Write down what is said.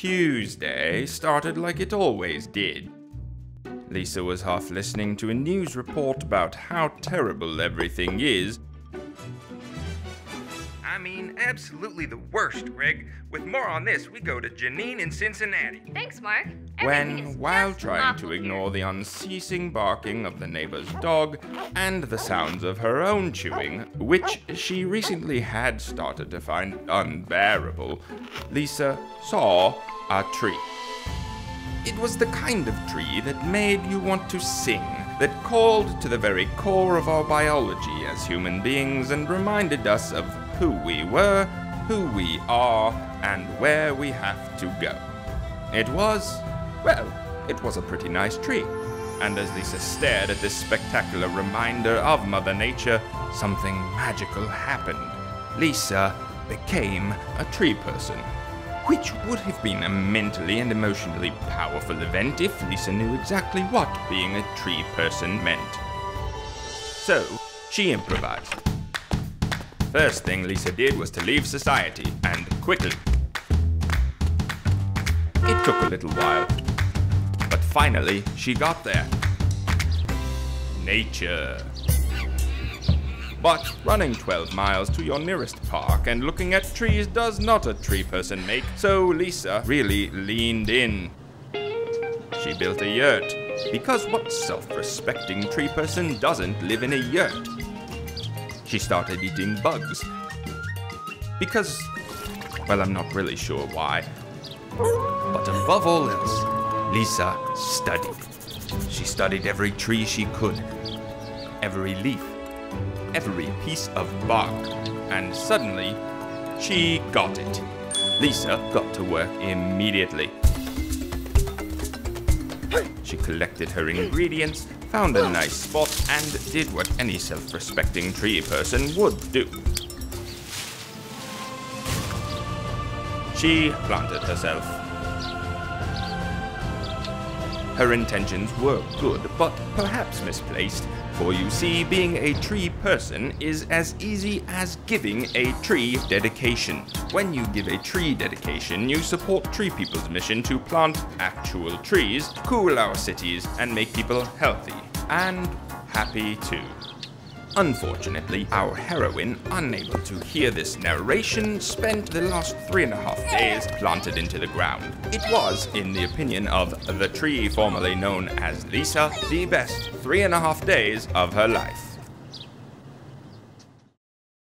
Tuesday started like it always did. Lisa was half listening to a news report about how terrible everything is. I mean, absolutely the worst, Greg. With more on this, we go to Janine in Cincinnati. Thanks, Mark. Everything When, while trying awful to here. ignore the unceasing barking of the neighbor's dog and the sounds of her own chewing, which she recently had started to find unbearable, Lisa saw a tree. It was the kind of tree that made you want to sing, that called to the very core of our biology as human beings and reminded us of who we were, who we are, and where we have to go. It was, well, it was a pretty nice tree. And as Lisa stared at this spectacular reminder of Mother Nature, something magical happened. Lisa became a tree person which would have been a mentally and emotionally powerful event if Lisa knew exactly what being a tree person meant. So, she improvised. First thing Lisa did was to leave society, and quickly. It took a little while, but finally she got there. Nature. But running 12 miles to your nearest park and looking at trees does not a tree person make, so Lisa really leaned in. She built a yurt, because what self respecting tree person doesn't live in a yurt? She started eating bugs. Because, well, I'm not really sure why. But above all else, Lisa studied. She studied every tree she could, every leaf, every piece of bark, and suddenly, she got it. Lisa got to work immediately. She collected her ingredients, found a nice spot, and did what any self respecting tree person would do. She planted herself. Her intentions were good, but perhaps misplaced, for you see, being a tree person is as easy as giving a tree dedication. When you give a tree dedication, you support TreePeople's mission to plant actual trees, cool our cities, and make people healthy and happy too. Unfortunately, our heroine, unable to hear this narration, spent the last three and a half days planted into the ground. It was, in the opinion of the tree formerly known as Lisa, the best three and a half days of her life.